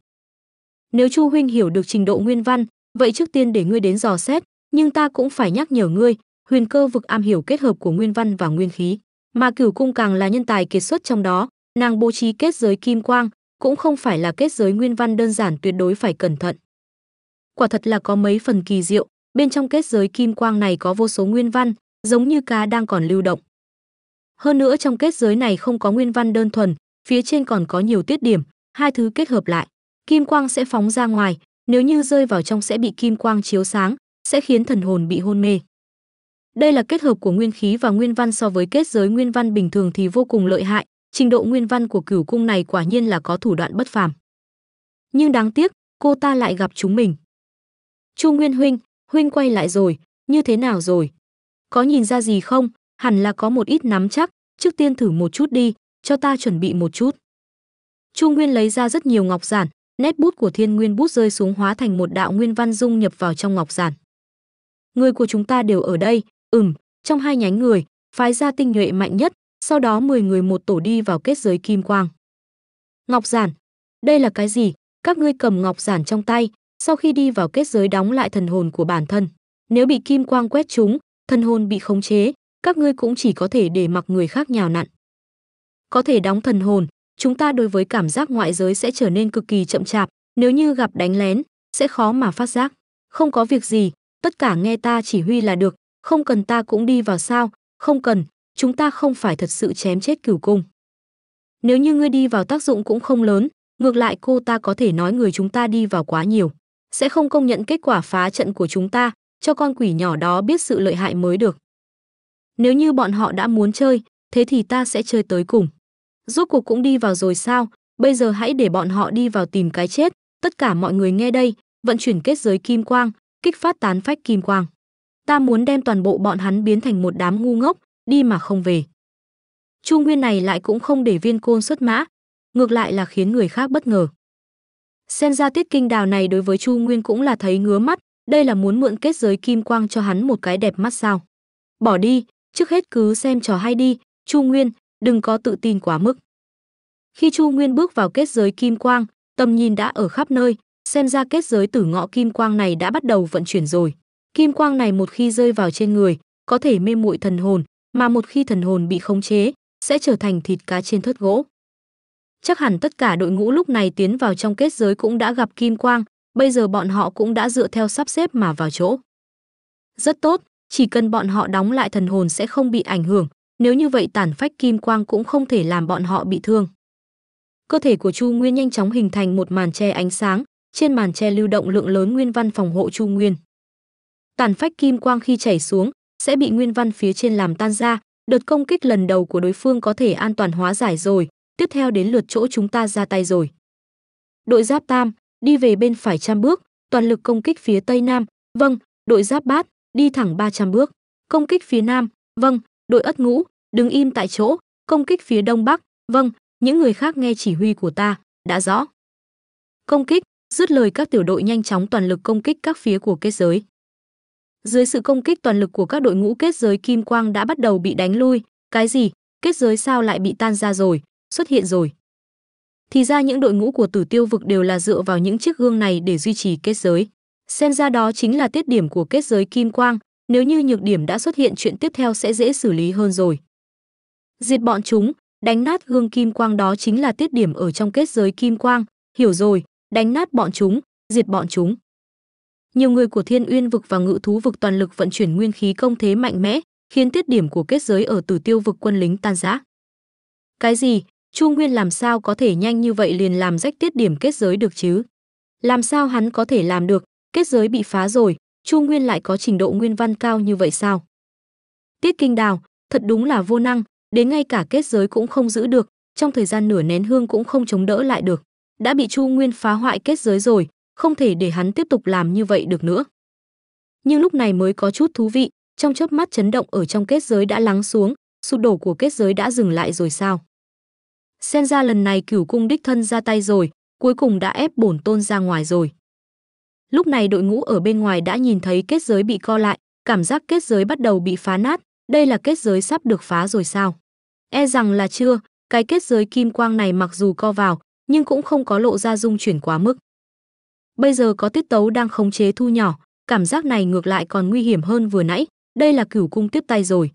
Nếu Chu huynh hiểu được trình độ nguyên văn, vậy trước tiên để ngươi đến dò xét, nhưng ta cũng phải nhắc nhở ngươi, huyền cơ vực am hiểu kết hợp của nguyên văn và nguyên khí, mà cửu cung càng là nhân tài kiệt xuất trong đó, nàng bố trí kết giới kim quang, cũng không phải là kết giới nguyên văn đơn giản tuyệt đối phải cẩn thận. Quả thật là có mấy phần kỳ diệu, bên trong kết giới kim quang này có vô số nguyên văn, giống như cá đang còn lưu động. Hơn nữa trong kết giới này không có nguyên văn đơn thuần, phía trên còn có nhiều tiết điểm, hai thứ kết hợp lại, kim quang sẽ phóng ra ngoài, nếu như rơi vào trong sẽ bị kim quang chiếu sáng, sẽ khiến thần hồn bị hôn mê. Đây là kết hợp của nguyên khí và nguyên văn so với kết giới nguyên văn bình thường thì vô cùng lợi hại, trình độ nguyên văn của cửu cung này quả nhiên là có thủ đoạn bất phàm. Nhưng đáng tiếc, cô ta lại gặp chúng mình. Chu Nguyên huynh, huynh quay lại rồi, như thế nào rồi? Có nhìn ra gì không? Hẳn là có một ít nắm chắc, trước tiên thử một chút đi, cho ta chuẩn bị một chút. Chu Nguyên lấy ra rất nhiều ngọc giản, nét bút của Thiên Nguyên bút rơi xuống hóa thành một đạo nguyên văn dung nhập vào trong ngọc giản. Người của chúng ta đều ở đây, ừm, trong hai nhánh người, phái ra tinh nhuệ mạnh nhất, sau đó 10 người một tổ đi vào kết giới kim quang. Ngọc giản, đây là cái gì? Các ngươi cầm ngọc giản trong tay, sau khi đi vào kết giới đóng lại thần hồn của bản thân. Nếu bị kim quang quét trúng, thần hồn bị khống chế, các ngươi cũng chỉ có thể để mặc người khác nhào nặn. Có thể đóng thần hồn, chúng ta đối với cảm giác ngoại giới sẽ trở nên cực kỳ chậm chạp, nếu như gặp đánh lén, sẽ khó mà phát giác. Không có việc gì, tất cả nghe ta chỉ huy là được, không cần ta cũng đi vào sao, không cần, chúng ta không phải thật sự chém chết cửu cung. Nếu như ngươi đi vào tác dụng cũng không lớn, ngược lại cô ta có thể nói người chúng ta đi vào quá nhiều, sẽ không công nhận kết quả phá trận của chúng ta, cho con quỷ nhỏ đó biết sự lợi hại mới được. Nếu như bọn họ đã muốn chơi, thế thì ta sẽ chơi tới cùng. Rốt cuộc cũng đi vào rồi sao, bây giờ hãy để bọn họ đi vào tìm cái chết, tất cả mọi người nghe đây, vận chuyển kết giới kim quang, kích phát tán phách kim quang. Ta muốn đem toàn bộ bọn hắn biến thành một đám ngu ngốc, đi mà không về. Chu Nguyên này lại cũng không để viên côn xuất mã, ngược lại là khiến người khác bất ngờ. Xem ra tiết kinh đào này đối với Chu Nguyên cũng là thấy ngứa mắt, đây là muốn mượn kết giới kim quang cho hắn một cái đẹp mắt sao. Bỏ đi, trước hết cứ xem trò hay đi, Chu Nguyên, đừng có tự tin quá mức. Khi Chu Nguyên bước vào kết giới kim quang, tầm nhìn đã ở khắp nơi, xem ra kết giới tử ngõ kim quang này đã bắt đầu vận chuyển rồi. Kim quang này một khi rơi vào trên người, có thể mê muội thần hồn, mà một khi thần hồn bị khống chế, sẽ trở thành thịt cá trên thớt gỗ. Chắc hẳn tất cả đội ngũ lúc này tiến vào trong kết giới cũng đã gặp kim quang, bây giờ bọn họ cũng đã dựa theo sắp xếp mà vào chỗ. Rất tốt, chỉ cần bọn họ đóng lại thần hồn sẽ không bị ảnh hưởng, nếu như vậy tản phách kim quang cũng không thể làm bọn họ bị thương. Cơ thể của Chu Nguyên nhanh chóng hình thành một màn che ánh sáng, trên màn che lưu động lượng lớn nguyên văn phòng hộ Chu Nguyên. tản phách kim quang khi chảy xuống sẽ bị nguyên văn phía trên làm tan ra, đợt công kích lần đầu của đối phương có thể an toàn hóa giải rồi, tiếp theo đến lượt chỗ chúng ta ra tay rồi. Đội giáp tam, đi về bên phải trăm bước, toàn lực công kích phía tây nam, vâng, đội giáp bát, đi thẳng 300 bước, công kích phía nam, vâng, đội ất ngũ, đứng im tại chỗ, công kích phía đông bắc, vâng, những người khác nghe chỉ huy của ta, đã rõ. Công kích, dứt lời các tiểu đội nhanh chóng toàn lực công kích các phía của kết giới. Dưới sự công kích toàn lực của các đội ngũ kết giới kim quang đã bắt đầu bị đánh lui, cái gì? Kết giới sao lại bị tan ra rồi, xuất hiện rồi. Thì ra những đội ngũ của Tử Tiêu vực đều là dựa vào những chiếc gương này để duy trì kết giới. Xem ra đó chính là tiết điểm của kết giới kim quang, nếu như nhược điểm đã xuất hiện chuyện tiếp theo sẽ dễ xử lý hơn rồi. Diệt bọn chúng, đánh nát gương kim quang đó chính là tiết điểm ở trong kết giới kim quang, hiểu rồi, đánh nát bọn chúng, diệt bọn chúng. Nhiều người của Thiên Uyên vực và Ngự thú vực toàn lực vận chuyển nguyên khí công thế mạnh mẽ, khiến tiết điểm của kết giới ở Tử Tiêu vực quân lính tan rã. Cái gì? Chu Nguyên làm sao có thể nhanh như vậy liền làm rách tiết điểm kết giới được chứ? Làm sao hắn có thể làm được? Kết giới bị phá rồi, Chu Nguyên lại có trình độ nguyên văn cao như vậy sao? Tiết Kinh Đào, thật đúng là vô năng, đến ngay cả kết giới cũng không giữ được, trong thời gian nửa nén hương cũng không chống đỡ lại được. Đã bị Chu Nguyên phá hoại kết giới rồi, không thể để hắn tiếp tục làm như vậy được nữa. Nhưng lúc này mới có chút thú vị, trong chớp mắt chấn động ở trong kết giới đã lắng xuống, sụp đổ của kết giới đã dừng lại rồi sao? Xem ra lần này cửu cung đích thân ra tay rồi, cuối cùng đã ép bổn tôn ra ngoài rồi. Lúc này đội ngũ ở bên ngoài đã nhìn thấy kết giới bị co lại, cảm giác kết giới bắt đầu bị phá nát, đây là kết giới sắp được phá rồi sao? E rằng là chưa, cái kết giới kim quang này mặc dù co vào, nhưng cũng không có lộ ra dung chuyển quá mức. Bây giờ có tiết tấu đang khống chế thu nhỏ, cảm giác này ngược lại còn nguy hiểm hơn vừa nãy, đây là cửu cung tiếp tay rồi.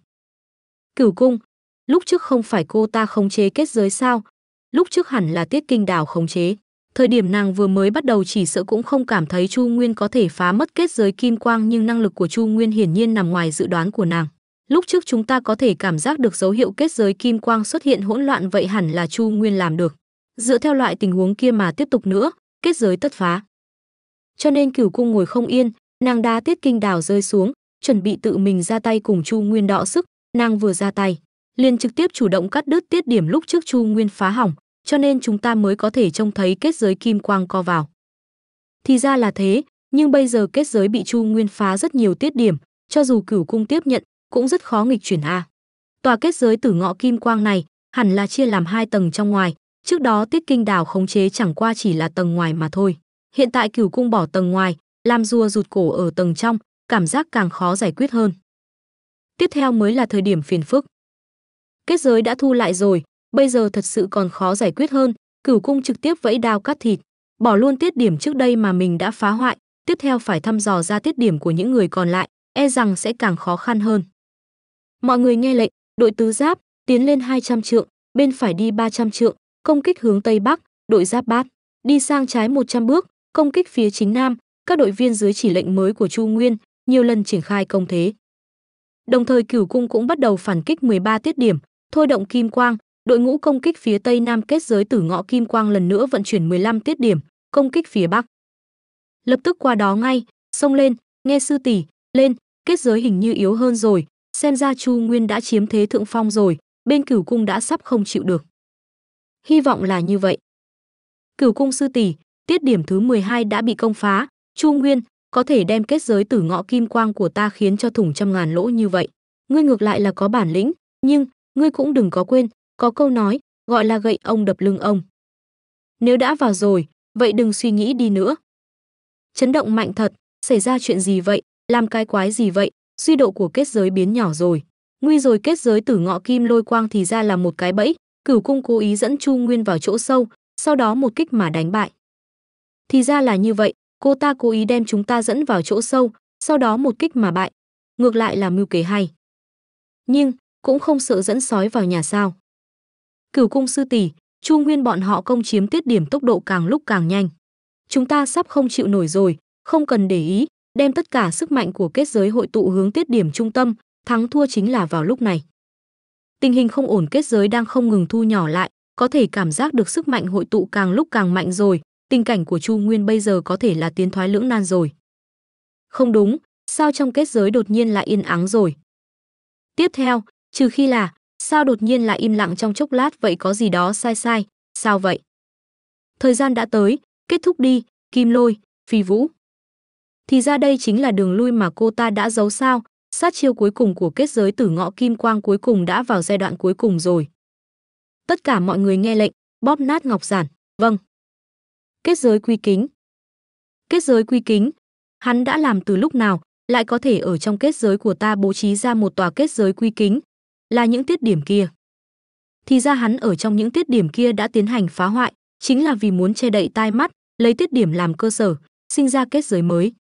Cửu cung, lúc trước không phải cô ta khống chế kết giới sao? Lúc trước hẳn là tiết kinh đào khống chế. Thời điểm nàng vừa mới bắt đầu chỉ sợ cũng không cảm thấy Chu Nguyên có thể phá mất kết giới kim quang nhưng năng lực của Chu Nguyên hiển nhiên nằm ngoài dự đoán của nàng. Lúc trước chúng ta có thể cảm giác được dấu hiệu kết giới kim quang xuất hiện hỗn loạn vậy hẳn là Chu Nguyên làm được. Dựa theo loại tình huống kia mà tiếp tục nữa, kết giới tất phá. Cho nên Cửu cung ngồi không yên, nàng đá tiết kinh đào rơi xuống, chuẩn bị tự mình ra tay cùng Chu Nguyên đọ sức, nàng vừa ra tay, liền trực tiếp chủ động cắt đứt tiết điểm lúc trước Chu Nguyên phá hỏng, cho nên chúng ta mới có thể trông thấy kết giới kim quang co vào. Thì ra là thế, nhưng bây giờ kết giới bị Chu Nguyên phá rất nhiều tiết điểm, cho dù Cửu cung tiếp nhận, cũng rất khó nghịch chuyển a. Tòa kết giới tử ngọ kim quang này hẳn là chia làm hai tầng trong ngoài, trước đó Tiết Kinh Đào khống chế chẳng qua chỉ là tầng ngoài mà thôi. Hiện tại Cửu cung bỏ tầng ngoài, làm rùa rụt cổ ở tầng trong, cảm giác càng khó giải quyết hơn. Tiếp theo mới là thời điểm phiền phức. Kết giới đã thu lại rồi, bây giờ thật sự còn khó giải quyết hơn, Cửu cung trực tiếp vẫy đao cắt thịt, bỏ luôn tiết điểm trước đây mà mình đã phá hoại, tiếp theo phải thăm dò ra tiết điểm của những người còn lại, e rằng sẽ càng khó khăn hơn. Mọi người nghe lệnh, đội tứ giáp tiến lên 200 trượng, bên phải đi 300 trượng, công kích hướng tây bắc, đội giáp bát đi sang trái 100 bước, công kích phía chính nam, các đội viên dưới chỉ lệnh mới của Chu Nguyên, nhiều lần triển khai công thế. Đồng thời Cửu cung cũng bắt đầu phản kích 13 tiết điểm, thôi động kim quang, đội ngũ công kích phía tây nam kết giới tử ngõ kim quang lần nữa vận chuyển 15 tiết điểm, công kích phía bắc. Lập tức qua đó ngay, xông lên, nghe sư tỷ, lên, kết giới hình như yếu hơn rồi, xem ra Chu Nguyên đã chiếm thế thượng phong rồi, bên Cửu cung đã sắp không chịu được. Hy vọng là như vậy. Cửu cung sư tỷ, tiết điểm thứ 12 đã bị công phá, Chu Nguyên có thể đem kết giới tử ngõ kim quang của ta khiến cho thủng trăm ngàn lỗ như vậy. Ngươi ngược lại là có bản lĩnh, nhưng ngươi cũng đừng có quên, có câu nói, gọi là gậy ông đập lưng ông. Nếu đã vào rồi, vậy đừng suy nghĩ đi nữa. Chấn động mạnh thật, xảy ra chuyện gì vậy, làm cái quái gì vậy, suy độ của kết giới biến nhỏ rồi. Nguy rồi kết giới tử ngọ kim lôi quang thì ra là một cái bẫy, cửu cung cố ý dẫn Chu Nguyên vào chỗ sâu, sau đó một kích mà đánh bại. Thì ra là như vậy, cô ta cố ý đem chúng ta dẫn vào chỗ sâu, sau đó một kích mà bại. Ngược lại là mưu kế hay. Nhưng, cũng không sợ dẫn sói vào nhà sao. Cửu cung sư tỷ, Chu Nguyên bọn họ công chiếm tiết điểm tốc độ càng lúc càng nhanh. Chúng ta sắp không chịu nổi rồi, không cần để ý, đem tất cả sức mạnh của kết giới hội tụ hướng tiết điểm trung tâm, thắng thua chính là vào lúc này. Tình hình không ổn kết giới đang không ngừng thu nhỏ lại, có thể cảm giác được sức mạnh hội tụ càng lúc càng mạnh rồi, tình cảnh của Chu Nguyên bây giờ có thể là tiến thoái lưỡng nan rồi. Không đúng, sao trong kết giới đột nhiên lại yên ắng rồi? Tiếp theo, trừ khi là, sao đột nhiên lại im lặng trong chốc lát vậy có gì đó sai sai, sao vậy? Thời gian đã tới, kết thúc đi, Kim Lôi, Phi Vũ. Thì ra đây chính là đường lui mà cô ta đã giấu sao, sát chiêu cuối cùng của kết giới tử ngõ kim quang cuối cùng đã vào giai đoạn cuối cùng rồi. Tất cả mọi người nghe lệnh, bóp nát ngọc giản, vâng. Kết giới quy kính. Kết giới quy kính, hắn đã làm từ lúc nào, lại có thể ở trong kết giới của ta bố trí ra một tòa kết giới quy kính, là những tiết điểm kia. Thì ra hắn ở trong những tiết điểm kia đã tiến hành phá hoại, chính là vì muốn che đậy tai mắt, lấy tiết điểm làm cơ sở, sinh ra kết giới mới.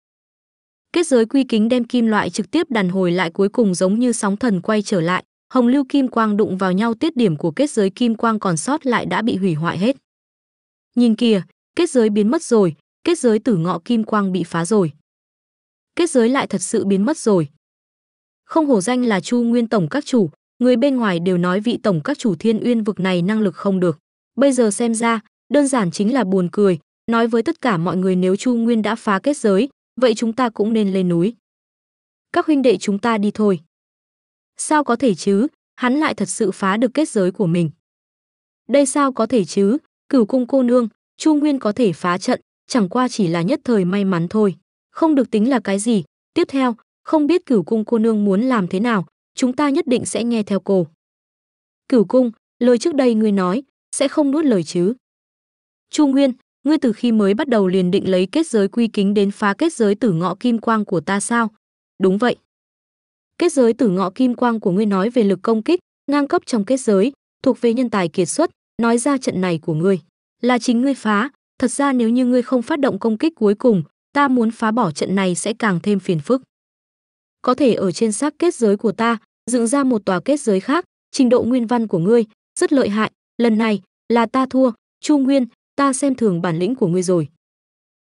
Kết giới quy kính đem kim loại trực tiếp đàn hồi lại cuối cùng giống như sóng thần quay trở lại, hồng lưu kim quang đụng vào nhau tiết điểm của kết giới kim quang còn sót lại đã bị hủy hoại hết. Nhìn kìa, kết giới biến mất rồi, kết giới tử ngọ kim quang bị phá rồi. Kết giới lại thật sự biến mất rồi. Không hổ danh là Chu Nguyên tổng các chủ, người bên ngoài đều nói vị tổng các chủ Thiên Uyên vực này năng lực không được. Bây giờ xem ra, đơn giản chính là buồn cười, nói với tất cả mọi người nếu Chu Nguyên đã phá kết giới, vậy chúng ta cũng nên lên núi. Các huynh đệ chúng ta đi thôi. Sao có thể chứ, hắn lại thật sự phá được kết giới của mình. Đây sao có thể chứ, cửu cung cô nương, Chu Nguyên có thể phá trận, chẳng qua chỉ là nhất thời may mắn thôi. Không được tính là cái gì, tiếp theo, không biết cửu cung cô nương muốn làm thế nào, chúng ta nhất định sẽ nghe theo cô. Cửu cung, lời trước đây ngươi nói, sẽ không nuốt lời chứ. Chu Nguyên, ngươi từ khi mới bắt đầu liền định lấy kết giới quy kính đến phá kết giới tử ngọ kim quang của ta sao? Đúng vậy. Kết giới tử ngọ kim quang của ngươi nói về lực công kích, ngang cấp trong kết giới, thuộc về nhân tài kiệt xuất, nói ra trận này của ngươi là chính ngươi phá, thật ra nếu như ngươi không phát động công kích cuối cùng, ta muốn phá bỏ trận này sẽ càng thêm phiền phức. Có thể ở trên xác kết giới của ta, dựng ra một tòa kết giới khác, trình độ nguyên văn của ngươi rất lợi hại, lần này là ta thua, Chu Nguyên, ta xem thường bản lĩnh của ngươi rồi.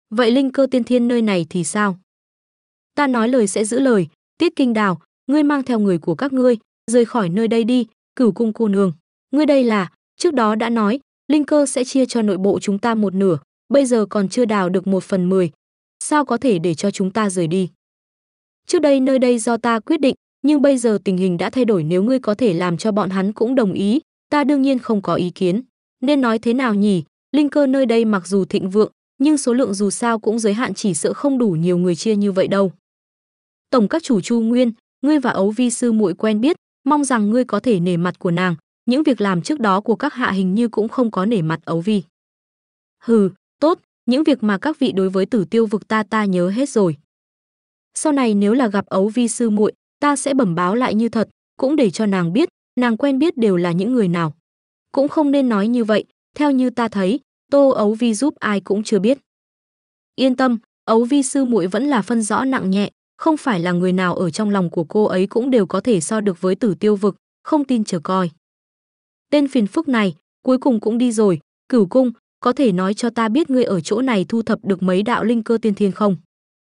Vậy linh cơ tiên thiên nơi này thì sao? Ta nói lời sẽ giữ lời, Tiết Kinh Đào, ngươi mang theo người của các ngươi, rời khỏi nơi đây đi, cửu cung cô nương. Ngươi đây là, trước đó đã nói, linh cơ sẽ chia cho nội bộ chúng ta một nửa, bây giờ còn chưa đào được một phần mười. Sao có thể để cho chúng ta rời đi? Trước đây nơi đây do ta quyết định, nhưng bây giờ tình hình đã thay đổi nếu ngươi có thể làm cho bọn hắn cũng đồng ý, ta đương nhiên không có ý kiến. Nên nói thế nào nhỉ, linh cơ nơi đây mặc dù thịnh vượng, nhưng số lượng dù sao cũng giới hạn chỉ sợ không đủ nhiều người chia như vậy đâu. Tổng các chủ Chu Nguyên, ngươi và Ấu Vi sư muội quen biết, mong rằng ngươi có thể nể mặt của nàng, những việc làm trước đó của các hạ hình như cũng không có nể mặt Ấu Vi. Hừ, tốt, những việc mà các vị đối với Tử Tiêu vực ta ta nhớ hết rồi. Sau này nếu là gặp Ấu Vi sư muội, ta sẽ bẩm báo lại như thật, cũng để cho nàng biết, nàng quen biết đều là những người nào. Cũng không nên nói như vậy, theo như ta thấy, Tô Ấu Vi giúp ai cũng chưa biết. Yên tâm, Ấu Vi sư muội vẫn là phân rõ nặng nhẹ, không phải là người nào ở trong lòng của cô ấy cũng đều có thể so được với Tử Tiêu vực, không tin chờ coi. Tên phiền phức này, cuối cùng cũng đi rồi, Cửu cung, có thể nói cho ta biết ngươi ở chỗ này thu thập được mấy đạo linh cơ tiên thiên không?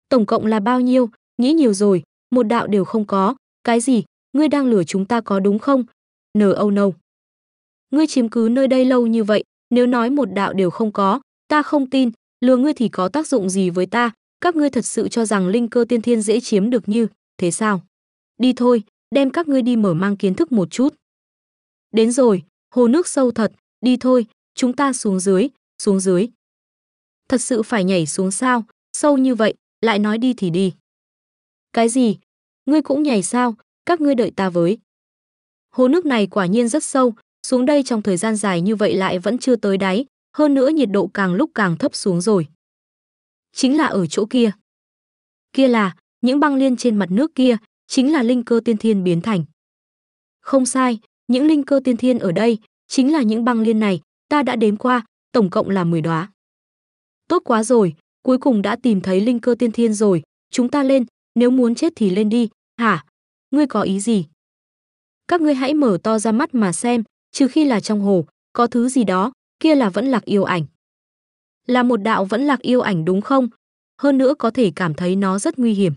Tổng cộng là bao nhiêu? Nghĩ nhiều rồi, một đạo đều không có. Cái gì? Ngươi đang lừa chúng ta có đúng không? Nờ âu nâu. Ngươi chiếm cứ nơi đây lâu như vậy, nếu nói một đạo đều không có, ta không tin, lừa ngươi thì có tác dụng gì với ta, các ngươi thật sự cho rằng linh cơ tiên thiên dễ chiếm được như, thế sao? Đi thôi, đem các ngươi đi mở mang kiến thức một chút. Đến rồi, hồ nước sâu thật, đi thôi, chúng ta xuống dưới, xuống dưới. Thật sự phải nhảy xuống sao, sâu như vậy, lại nói đi thì đi. Cái gì? Ngươi cũng nhảy sao? Các ngươi đợi ta với. Hồ nước này quả nhiên rất sâu, xuống đây trong thời gian dài như vậy lại vẫn chưa tới đáy, hơn nữa nhiệt độ càng lúc càng thấp xuống rồi. Chính là ở chỗ kia. Kia là, những băng liên trên mặt nước kia, chính là linh cơ tiên thiên biến thành. Không sai, những linh cơ tiên thiên ở đây, chính là những băng liên này, ta đã đếm qua, tổng cộng là 10 đóa. Tốt quá rồi, cuối cùng đã tìm thấy linh cơ tiên thiên rồi, chúng ta lên, nếu muốn chết thì lên đi, hả? Ngươi có ý gì? Các ngươi hãy mở to ra mắt mà xem, trừ khi là trong hồ, có thứ gì đó, kia là vẫn lạc yêu ảnh. Là một đạo vẫn lạc yêu ảnh đúng không? Hơn nữa có thể cảm thấy nó rất nguy hiểm.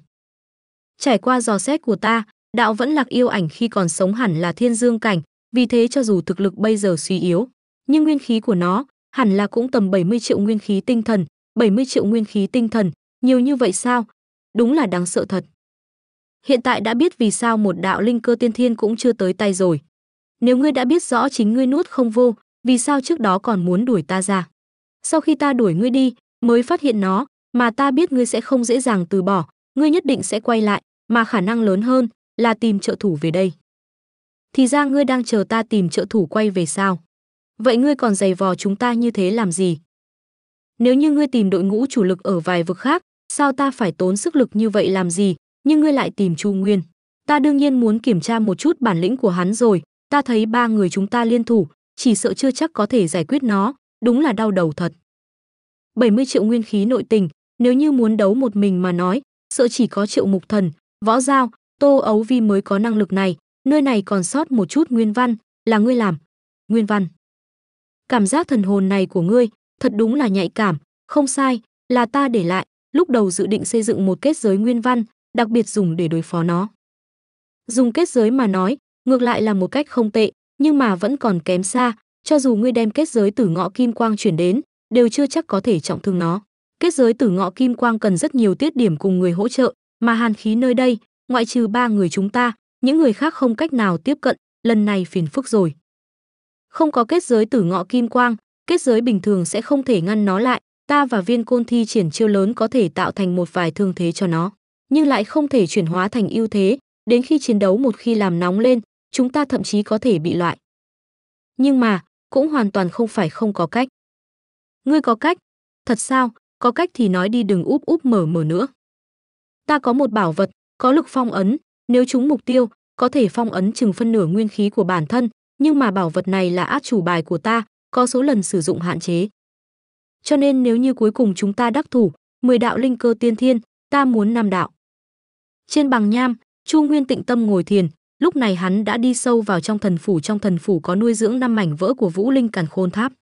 Trải qua dò xét của ta, đạo vẫn lạc yêu ảnh khi còn sống hẳn là thiên dương cảnh, vì thế cho dù thực lực bây giờ suy yếu, nhưng nguyên khí của nó hẳn là cũng tầm 70 triệu nguyên khí tinh thần, 70 triệu nguyên khí tinh thần, nhiều như vậy sao? Đúng là đáng sợ thật. Hiện tại đã biết vì sao một đạo linh cơ tiên thiên cũng chưa tới tay rồi. Nếu ngươi đã biết rõ chính ngươi nuốt không vô, vì sao trước đó còn muốn đuổi ta ra? Sau khi ta đuổi ngươi đi, mới phát hiện nó, mà ta biết ngươi sẽ không dễ dàng từ bỏ, ngươi nhất định sẽ quay lại, mà khả năng lớn hơn là tìm trợ thủ về đây. Thì ra ngươi đang chờ ta tìm trợ thủ quay về sao? Vậy ngươi còn giày vò chúng ta như thế làm gì? Nếu như ngươi tìm đội ngũ chủ lực ở vài vực khác, sao ta phải tốn sức lực như vậy làm gì, nhưng ngươi lại tìm Chu Nguyên. Ta đương nhiên muốn kiểm tra một chút bản lĩnh của hắn rồi, ta thấy ba người chúng ta liên thủ, chỉ sợ chưa chắc có thể giải quyết nó, đúng là đau đầu thật. 70 triệu nguyên khí nội tình, nếu như muốn đấu một mình mà nói, sợ chỉ có triệu mục thần, võ giao, tô ấu vi mới có năng lực này, nơi này còn sót một chút nguyên văn, là ngươi làm. Nguyên văn. Cảm giác thần hồn này của ngươi, thật đúng là nhạy cảm, không sai, là ta để lại, lúc đầu dự định xây dựng một kết giới nguyên văn, đặc biệt dùng để đối phó nó. Dùng kết giới mà nói, ngược lại là một cách không tệ, nhưng mà vẫn còn kém xa, cho dù ngươi đem kết giới tử ngọ kim quang chuyển đến, đều chưa chắc có thể trọng thương nó. Kết giới tử ngọ kim quang cần rất nhiều tiết điểm cùng người hỗ trợ, mà hàn khí nơi đây, ngoại trừ ba người chúng ta, những người khác không cách nào tiếp cận, lần này phiền phức rồi. Không có kết giới tử ngọ kim quang, kết giới bình thường sẽ không thể ngăn nó lại, ta và viên côn thi triển chiêu lớn có thể tạo thành một vài thương thế cho nó, nhưng lại không thể chuyển hóa thành ưu thế, đến khi chiến đấu một khi làm nóng lên, chúng ta thậm chí có thể bị loại. Nhưng mà, cũng hoàn toàn không phải không có cách. Ngươi có cách? Thật sao? Có cách thì nói đi đừng úp úp mở mở nữa. Ta có một bảo vật, có lực phong ấn, nếu chúng mục tiêu, có thể phong ấn chừng phân nửa nguyên khí của bản thân, nhưng mà bảo vật này là át chủ bài của ta, có số lần sử dụng hạn chế. Cho nên nếu như cuối cùng chúng ta đắc thủ, 10 đạo linh cơ tiên thiên, ta muốn năm đạo. Trên bằng nham, Chu Nguyên tịnh tâm ngồi thiền, lúc này hắn đã đi sâu vào trong thần phủ, trong thần phủ có nuôi dưỡng năm mảnh vỡ của Vũ Linh Càn Khôn Tháp.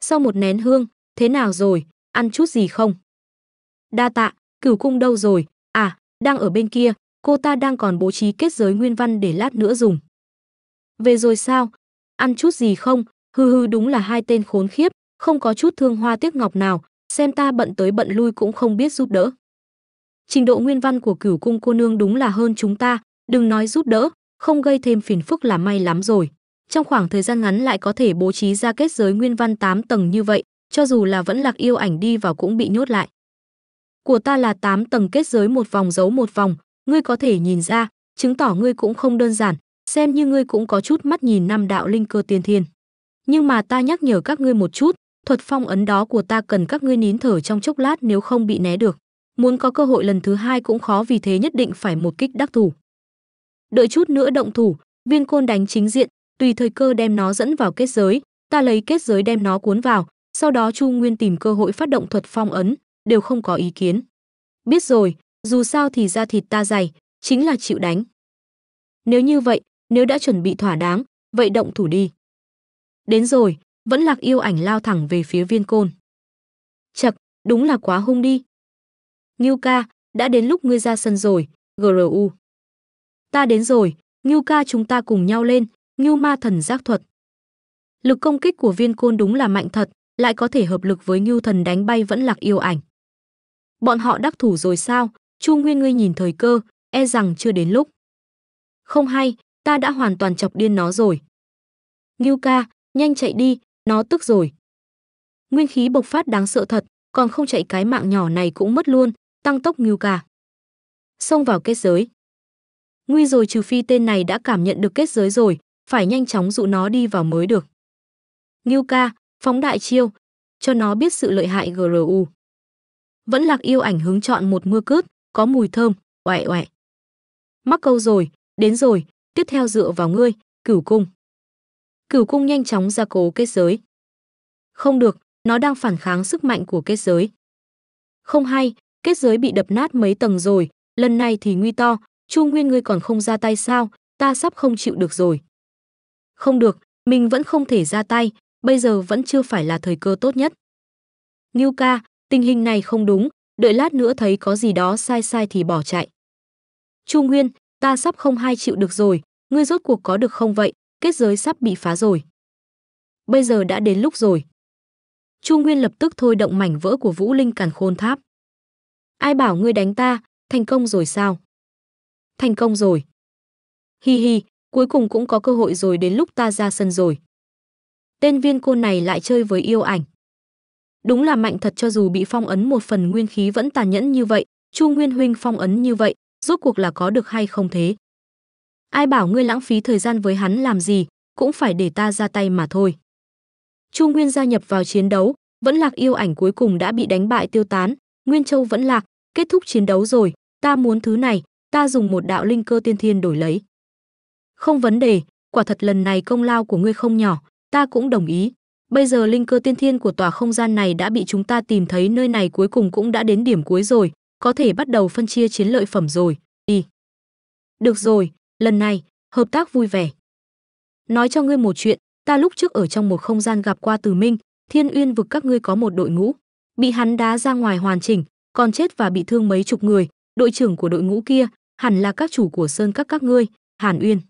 Sau một nén hương, thế nào rồi, ăn chút gì không? Đa tạ, Cửu cung đâu rồi? À, đang ở bên kia, cô ta đang còn bố trí kết giới nguyên văn để lát nữa dùng. Về rồi sao? Ăn chút gì không? Hư hư đúng là hai tên khốn khiếp, không có chút thương hoa tiếc ngọc nào, xem ta bận tới bận lui cũng không biết giúp đỡ. Trình độ nguyên văn của cửu cung cô nương đúng là hơn chúng ta, đừng nói giúp đỡ, không gây thêm phiền phức là may lắm rồi. Trong khoảng thời gian ngắn lại có thể bố trí ra kết giới nguyên văn 8 tầng như vậy, cho dù là vẫn lạc yêu ảnh đi vào cũng bị nhốt lại. Của ta là 8 tầng kết giới một vòng giấu một vòng, ngươi có thể nhìn ra, chứng tỏ ngươi cũng không đơn giản, xem như ngươi cũng có chút mắt nhìn năm đạo linh cơ tiên thiên. Nhưng mà ta nhắc nhở các ngươi một chút, thuật phong ấn đó của ta cần các ngươi nín thở trong chốc lát nếu không bị né được. Muốn có cơ hội lần thứ hai cũng khó vì thế nhất định phải một kích đắc thủ. Đợi chút nữa động thủ, viên côn đánh chính diện, tùy thời cơ đem nó dẫn vào kết giới, ta lấy kết giới đem nó cuốn vào, sau đó Chu Nguyên tìm cơ hội phát động thuật phong ấn, đều không có ý kiến. Biết rồi, dù sao thì da thịt ta dày, chính là chịu đánh. Nếu như vậy, nếu đã chuẩn bị thỏa đáng, vậy động thủ đi. Đến rồi, vẫn lạc yêu ảnh lao thẳng về phía viên côn. Chật, đúng là quá hung đi. Ngưu ca, đã đến lúc ngươi ra sân rồi, GRU. Ta đến rồi, Ngưu ca chúng ta cùng nhau lên, Ngưu ma thần giác thuật. Lực công kích của viên côn đúng là mạnh thật, lại có thể hợp lực với Ngưu thần đánh bay vẫn lạc yêu ảnh. Bọn họ đắc thủ rồi sao? Chu Nguyên ngươi nhìn thời cơ, e rằng chưa đến lúc. Không hay, ta đã hoàn toàn chọc điên nó rồi. Ngưu ca, nhanh chạy đi, nó tức rồi. Nguyên khí bộc phát đáng sợ thật, còn không chạy cái mạng nhỏ này cũng mất luôn, tăng tốc Ngưu cả. Xông vào kết giới. Nguy rồi trừ phi tên này đã cảm nhận được kết giới rồi, phải nhanh chóng dụ nó đi vào mới được. Ngưu ca, phóng đại chiêu, cho nó biết sự lợi hại GRU. Vẫn lạc yêu ảnh hứng chọn một mưa cướp, có mùi thơm, oẹ oẹ. Mắc câu rồi, đến rồi, tiếp theo dựa vào ngươi, cửu cung. Cửu cung nhanh chóng ra cố kết giới. Không được, nó đang phản kháng sức mạnh của kết giới. Không hay, kết giới bị đập nát mấy tầng rồi, lần này thì nguy to, Chu Nguyên ngươi còn không ra tay sao, ta sắp không chịu được rồi. Không được, mình vẫn không thể ra tay, bây giờ vẫn chưa phải là thời cơ tốt nhất. Ngưu ca, tình hình này không đúng, đợi lát nữa thấy có gì đó sai sai thì bỏ chạy. Chu Nguyên, ta sắp không hai chịu được rồi, ngươi rốt cuộc có được không vậy, kết giới sắp bị phá rồi. Bây giờ đã đến lúc rồi. Chu Nguyên lập tức thôi động mảnh vỡ của Vũ Linh Càn Khôn Tháp. Ai bảo ngươi đánh ta, thành công rồi sao? Thành công rồi. Hi hi, cuối cùng cũng có cơ hội rồi đến lúc ta ra sân rồi. Tên viên côn này lại chơi với yêu ảnh. Đúng là mạnh thật cho dù bị phong ấn một phần nguyên khí vẫn tàn nhẫn như vậy, Chu Nguyên huynh phong ấn như vậy, rốt cuộc là có được hay không thế? Ai bảo ngươi lãng phí thời gian với hắn làm gì, cũng phải để ta ra tay mà thôi. Chu Nguyên gia nhập vào chiến đấu, vẫn lạc yêu ảnh cuối cùng đã bị đánh bại tiêu tán, Nguyên Châu vẫn lạc, kết thúc chiến đấu rồi, ta muốn thứ này, ta dùng một đạo linh cơ tiên thiên đổi lấy. Không vấn đề, quả thật lần này công lao của ngươi không nhỏ, ta cũng đồng ý. Bây giờ linh cơ tiên thiên của tòa không gian này đã bị chúng ta tìm thấy nơi này cuối cùng cũng đã đến điểm cuối rồi, có thể bắt đầu phân chia chiến lợi phẩm rồi. Đi. Được rồi, lần này, hợp tác vui vẻ. Nói cho ngươi một chuyện, ta lúc trước ở trong một không gian gặp qua Từ Minh, Thiên Uyên vực các ngươi có một đội ngũ, bị hắn đá ra ngoài hoàn chỉnh, còn chết và bị thương mấy chục người, đội trưởng của đội ngũ kia hẳn là các chủ của sơn các các ngươi, Hàn Uyên.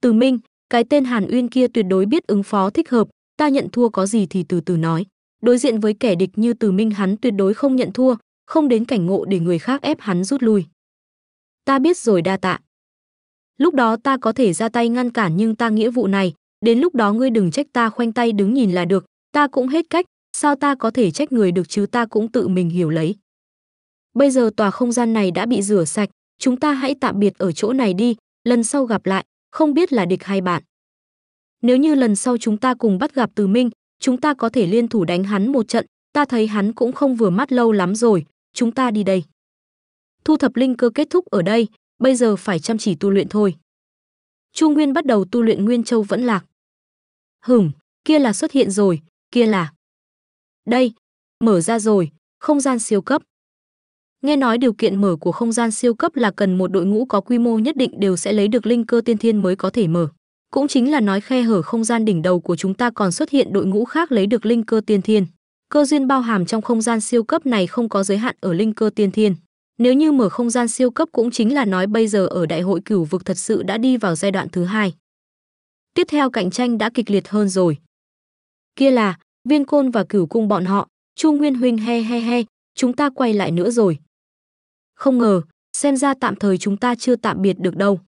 Từ Minh, cái tên Hàn Uyên kia tuyệt đối biết ứng phó thích hợp, ta nhận thua có gì thì từ từ nói. Đối diện với kẻ địch như Từ Minh hắn tuyệt đối không nhận thua, không đến cảnh ngộ để người khác ép hắn rút lui. Ta biết rồi đa tạ. Lúc đó ta có thể ra tay ngăn cản nhưng ta nghĩa vụ này, đến lúc đó ngươi đừng trách ta khoanh tay đứng nhìn là được, ta cũng hết cách, sao ta có thể trách người được chứ ta cũng tự mình hiểu lấy. Bây giờ tòa không gian này đã bị rửa sạch, chúng ta hãy tạm biệt ở chỗ này đi, lần sau gặp lại, không biết là địch hay bạn. Nếu như lần sau chúng ta cùng bắt gặp Từ Minh, chúng ta có thể liên thủ đánh hắn một trận, ta thấy hắn cũng không vừa mắt lâu lắm rồi, chúng ta đi đây. Thu thập linh cơ kết thúc ở đây, bây giờ phải chăm chỉ tu luyện thôi. Chu Nguyên bắt đầu tu luyện Nguyên Châu vẫn lạc. Hửm, kia là xuất hiện rồi, kia là. Đây, mở ra rồi, không gian siêu cấp. Nghe nói điều kiện mở của không gian siêu cấp là cần một đội ngũ có quy mô nhất định đều sẽ lấy được linh cơ tiên thiên mới có thể mở. Cũng chính là nói khe hở không gian đỉnh đầu của chúng ta còn xuất hiện đội ngũ khác lấy được linh cơ tiên thiên. Cơ duyên bao hàm trong không gian siêu cấp này không có giới hạn ở linh cơ tiên thiên. Nếu như mở không gian siêu cấp cũng chính là nói bây giờ ở đại hội cửu vực thật sự đã đi vào giai đoạn thứ hai. Tiếp theo cạnh tranh đã kịch liệt hơn rồi. Kia là, Viên Côn và Cửu Cung bọn họ, Chu Nguyên huynh he he he, chúng ta quay lại nữa rồi. Không ngờ, xem ra tạm thời chúng ta chưa tạm biệt được đâu.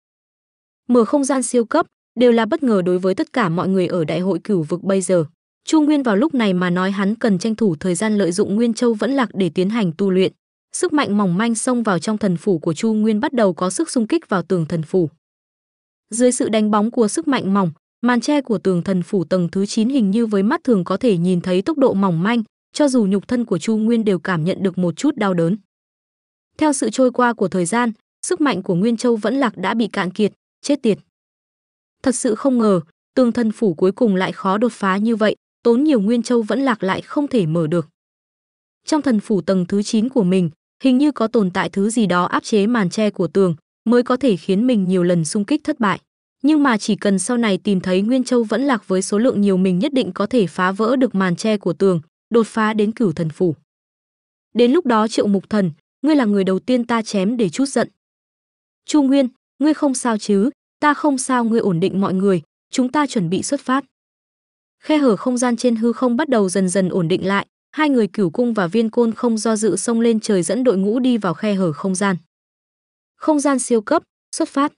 Mở không gian siêu cấp, đều là bất ngờ đối với tất cả mọi người ở đại hội cửu vực bây giờ. Chu Nguyên vào lúc này mà nói hắn cần tranh thủ thời gian lợi dụng Nguyên Châu vẫn lạc để tiến hành tu luyện. Sức mạnh mỏng manh xông vào trong thần phủ của Chu Nguyên bắt đầu có sức xung kích vào tường thần phủ. Dưới sự đánh bóng của sức mạnh mỏng, màn che của tường thần phủ tầng thứ 9 hình như với mắt thường có thể nhìn thấy tốc độ mỏng manh, cho dù nhục thân của Chu Nguyên đều cảm nhận được một chút đau đớn. Theo sự trôi qua của thời gian, sức mạnh của Nguyên Châu vẫn lạc đã bị cạn kiệt, chết tiệt. Thật sự không ngờ, tường thần phủ cuối cùng lại khó đột phá như vậy, tốn nhiều Nguyên Châu vẫn lạc lại không thể mở được. Trong thần phủ tầng thứ 9 của mình, hình như có tồn tại thứ gì đó áp chế màn che của tường, mới có thể khiến mình nhiều lần xung kích thất bại. Nhưng mà chỉ cần sau này tìm thấy Nguyên Châu vẫn lạc với số lượng nhiều mình nhất định có thể phá vỡ được màn che của tường, đột phá đến cửu thần phủ. Đến lúc đó Triệu Mục Thần, ngươi là người đầu tiên ta chém để chút giận. Chu Nguyên, ngươi không sao chứ? Ta không sao, ngươi ổn định mọi người, chúng ta chuẩn bị xuất phát. Khe hở không gian trên hư không bắt đầu dần dần ổn định lại, hai người cửu cung và viên côn không do dự xông lên trời dẫn đội ngũ đi vào khe hở không gian. Không gian siêu cấp, xuất phát.